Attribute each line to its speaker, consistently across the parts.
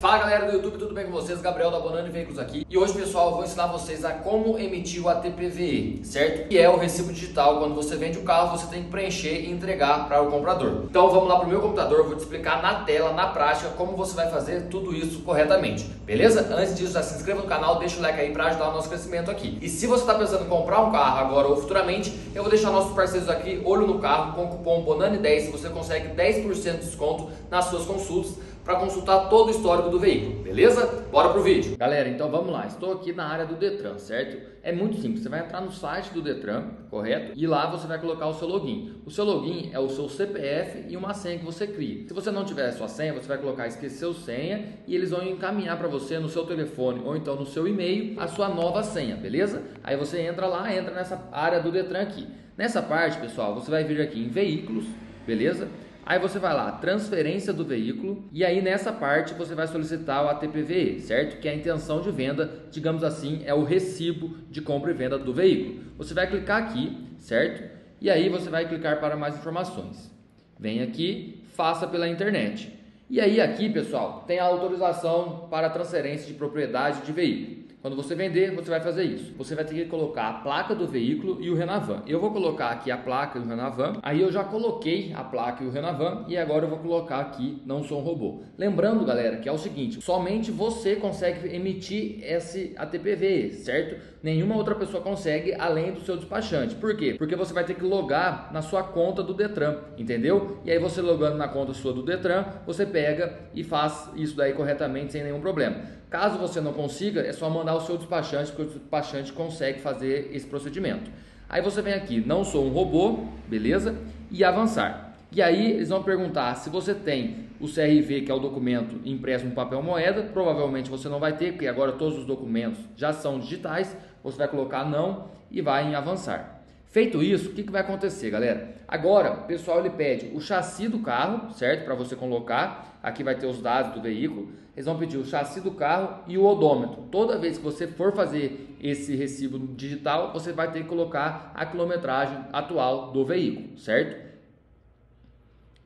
Speaker 1: Fala galera do YouTube, tudo bem com vocês? Gabriel da Bonani Veículos aqui e hoje pessoal eu vou ensinar vocês a como emitir o ATPVE, certo? Que é o recibo digital, quando você vende o carro você tem que preencher e entregar para o comprador. Então vamos lá para o meu computador, vou te explicar na tela, na prática, como você vai fazer tudo isso corretamente, beleza? Antes disso já se inscreva no canal, deixa o like aí para ajudar o nosso crescimento aqui. E se você está pensando em comprar um carro agora ou futuramente, eu vou deixar nossos parceiros aqui, olho no carro, com o cupom BONANI10, você consegue 10% de desconto nas suas consultas para consultar todo o histórico do veículo, beleza? Bora pro vídeo. Galera, então vamos lá. Estou aqui na área do Detran, certo? É muito simples. Você vai entrar no site do Detran, correto? E lá você vai colocar o seu login. O seu login é o seu CPF e uma senha que você cria. Se você não tiver a sua senha, você vai colocar esqueceu senha e eles vão encaminhar para você no seu telefone ou então no seu e-mail a sua nova senha, beleza? Aí você entra lá, entra nessa área do Detran aqui. Nessa parte, pessoal, você vai vir aqui em veículos, beleza? Aí você vai lá, transferência do veículo, e aí nessa parte você vai solicitar o ATPVE, certo? Que é a intenção de venda, digamos assim, é o recibo de compra e venda do veículo. Você vai clicar aqui, certo? E aí você vai clicar para mais informações. Vem aqui, faça pela internet. E aí aqui, pessoal, tem a autorização para transferência de propriedade de veículo. Quando você vender, você vai fazer isso. Você vai ter que colocar a placa do veículo e o Renavan. Eu vou colocar aqui a placa e o Renavan. Aí eu já coloquei a placa e o Renavan e agora eu vou colocar aqui não sou um robô. Lembrando, galera, que é o seguinte, somente você consegue emitir esse ATPV, certo? Nenhuma outra pessoa consegue além do seu despachante. Por quê? Porque você vai ter que logar na sua conta do Detran, entendeu? E aí você logando na conta sua do Detran, você pega e faz isso daí corretamente sem nenhum problema. Caso você não consiga, é só mandar o seu despachante, porque o despachante consegue fazer esse procedimento. Aí você vem aqui, não sou um robô, beleza? E avançar. E aí eles vão perguntar se você tem o CRV, que é o documento impresso no papel moeda. Provavelmente você não vai ter, porque agora todos os documentos já são digitais. Você vai colocar não e vai em avançar. Feito isso, o que, que vai acontecer, galera? Agora, o pessoal ele pede o chassi do carro, certo? Para você colocar. Aqui vai ter os dados do veículo. Eles vão pedir o chassi do carro e o odômetro. Toda vez que você for fazer esse recibo digital, você vai ter que colocar a quilometragem atual do veículo, certo?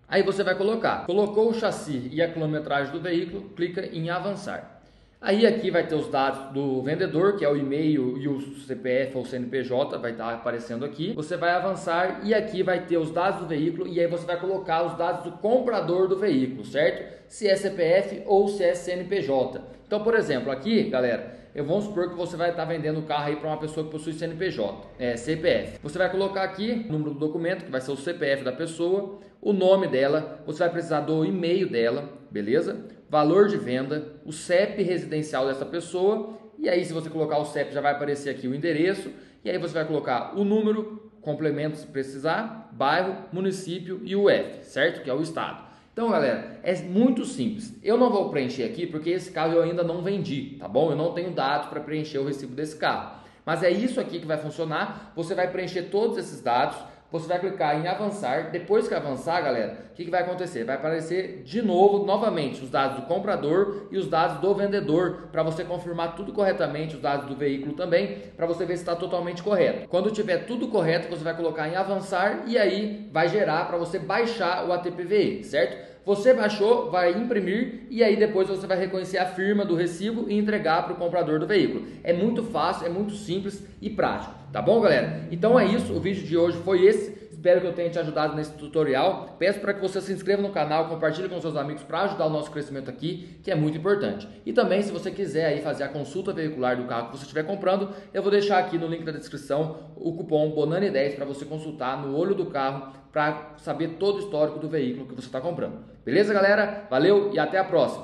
Speaker 1: Aí você vai colocar. Colocou o chassi e a quilometragem do veículo, clica em avançar. Aí aqui vai ter os dados do vendedor, que é o e-mail e o CPF ou CNPJ, vai estar aparecendo aqui. Você vai avançar e aqui vai ter os dados do veículo e aí você vai colocar os dados do comprador do veículo, certo? Se é CPF ou se é CNPJ. Então, por exemplo, aqui, galera, eu vou supor que você vai estar vendendo o carro aí para uma pessoa que possui CNPJ, é, CPF. Você vai colocar aqui o número do documento, que vai ser o CPF da pessoa, o nome dela, você vai precisar do e-mail dela, beleza? valor de venda, o CEP residencial dessa pessoa, e aí se você colocar o CEP já vai aparecer aqui o endereço, e aí você vai colocar o número, complemento se precisar, bairro, município e o F, certo? Que é o estado. Então, galera, é muito simples. Eu não vou preencher aqui porque esse carro eu ainda não vendi, tá bom? Eu não tenho dados para preencher o recibo desse carro. Mas é isso aqui que vai funcionar. Você vai preencher todos esses dados você vai clicar em avançar. Depois que avançar, galera, o que, que, vai acontecer? Vai aparecer de novo, novamente, os dados do comprador e os dados do vendedor, para você confirmar tudo corretamente, os dados do veículo também, para você ver se está totalmente correto. Quando tiver tudo correto, você vai colocar em avançar e aí vai gerar para você baixar o ATPVE, certo? Você baixou, vai imprimir e aí depois você vai reconhecer a firma do recibo e entregar para o comprador do veículo. É muito fácil, é muito simples e prático. Tá bom, galera? Então é isso. O vídeo de hoje foi esse. Espero que eu tenha te ajudado nesse tutorial. Peço para que você se inscreva no canal, compartilhe com seus amigos para ajudar o nosso crescimento aqui, que é muito importante. E também, se você quiser aí fazer a consulta veicular do carro que você estiver comprando, eu vou deixar aqui no link da descrição o cupom BONANI10 para você consultar no olho do carro para saber todo o histórico do veículo que você está comprando. Beleza, galera? Valeu e até a próxima!